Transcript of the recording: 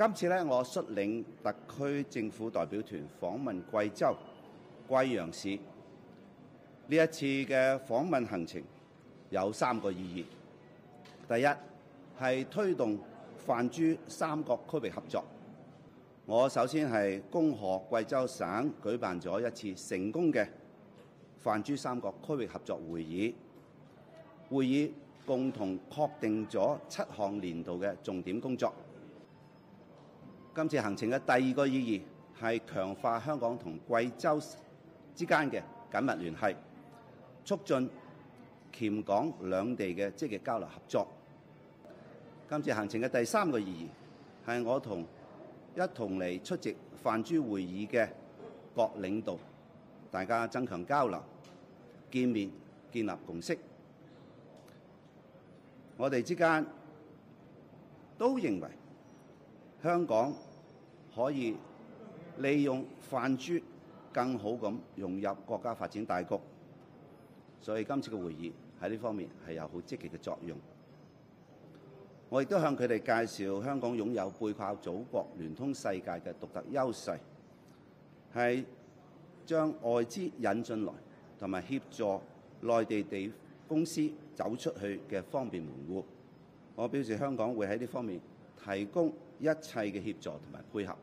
今次咧，我率領特區政府代表團訪問貴州貴陽市。呢一次嘅訪問行程有三個意義。第一係推動泛珠三角區域合作。我首先係恭賀貴州省舉辦咗一次成功嘅泛珠三角區域合作會議。會議共同確定咗七項年度嘅重點工作。今次行程嘅第二個意義係強化香港同貴州之間嘅緊密聯繫，促進黔港兩地嘅積極交流合作。今次行程嘅第三個意義係我同一同嚟出席泛珠會議嘅各領導，大家增強交流、見面、建立共識。我哋之間都認為香港可以利用泛珠更好咁融入國家發展大局，所以今次嘅會議喺呢方面係有好積極嘅作用。我亦都向佢哋介紹香港擁有背靠祖國、聯通世界嘅獨特優勢，係將外資引進來，同埋協助內地地公司走出去嘅方便門户。我表示香港會喺呢方面提供一切嘅協助同埋配合。